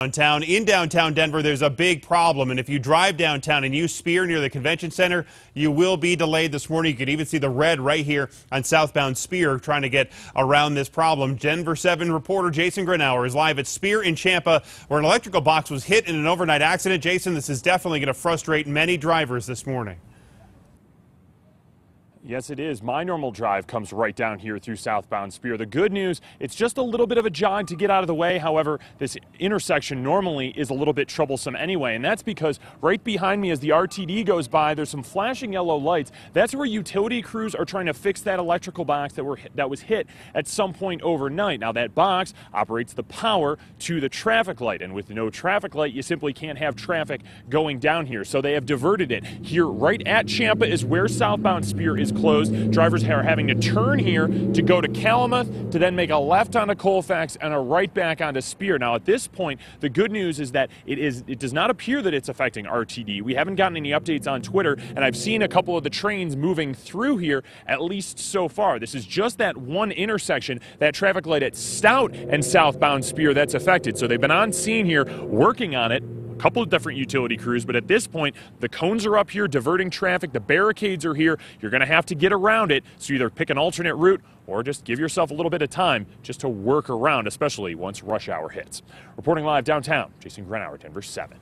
Downtown, in downtown Denver, there's a big problem, and if you drive downtown and you Speer near the convention center, you will be delayed this morning. You can even see the red right here on southbound Speer trying to get around this problem. Denver 7 reporter Jason Gruenauer is live at Speer in Champa, where an electrical box was hit in an overnight accident. Jason, this is definitely going to frustrate many drivers this morning. Yes, it is. My normal drive comes right down here through southbound Speer. The good news, it's just a little bit of a jog to get out of the way. However, this intersection normally is a little bit troublesome anyway, and that's because right behind me as the RTD goes by, there's some flashing yellow lights. That's where utility crews are trying to fix that electrical box that were that was hit at some point overnight. Now that box operates the power to the traffic light, and with no traffic light, you simply can't have traffic going down here. So they have diverted it. Here right at Champa is where southbound Speer is closed. Drivers are having to turn here to go to Calumet to then make a left onto Colfax and a right back onto Speer. Now, at this point, the good news is that it is it does not appear that it's affecting RTD. We haven't gotten any updates on Twitter, and I've seen a couple of the trains moving through here, at least so far. This is just that one intersection, that traffic light at Stout and southbound Speer that's affected. So they've been on scene here working on it a couple of different utility crews, but at this point, the cones are up here diverting traffic, the barricades are here. You're going to have to get around it, so either pick an alternate route or just give yourself a little bit of time just to work around, especially once rush hour hits. Reporting live downtown, Jason Gruenauer, Denver 7.